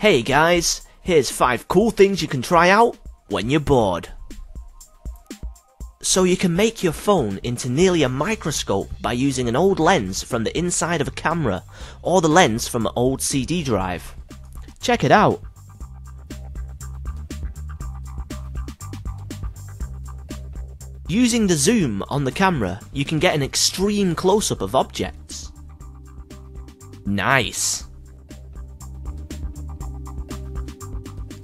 Hey guys, here's 5 cool things you can try out when you're bored. So you can make your phone into nearly a microscope by using an old lens from the inside of a camera or the lens from an old CD drive. Check it out. Using the zoom on the camera, you can get an extreme close-up of objects. Nice!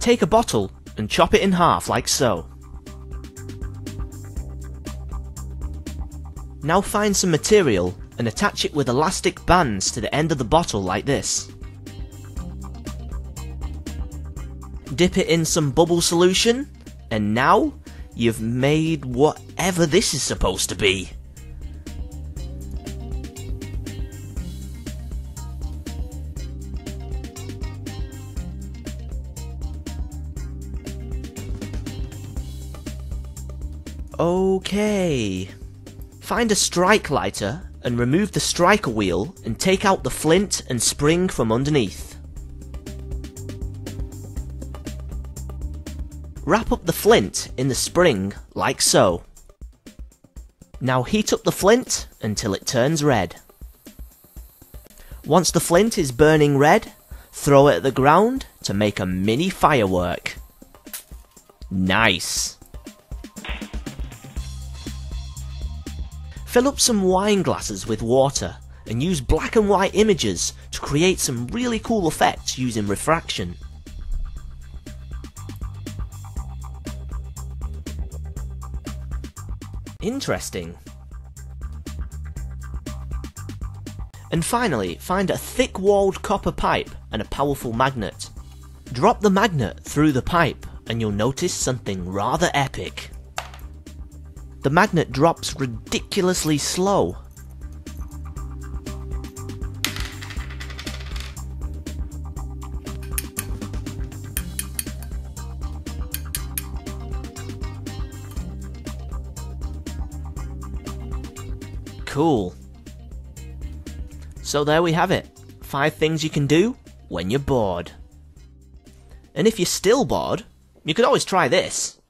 Take a bottle and chop it in half like so. Now find some material and attach it with elastic bands to the end of the bottle like this. Dip it in some bubble solution and now you've made whatever this is supposed to be. Okay. Find a strike lighter and remove the striker wheel and take out the flint and spring from underneath. Wrap up the flint in the spring like so. Now heat up the flint until it turns red. Once the flint is burning red, throw it at the ground to make a mini firework. Nice! Fill up some wine glasses with water and use black and white images to create some really cool effects using refraction. Interesting. And finally, find a thick-walled copper pipe and a powerful magnet. Drop the magnet through the pipe and you'll notice something rather epic. The magnet drops ridiculously slow. Cool. So there we have it. Five things you can do when you're bored. And if you're still bored, you could always try this.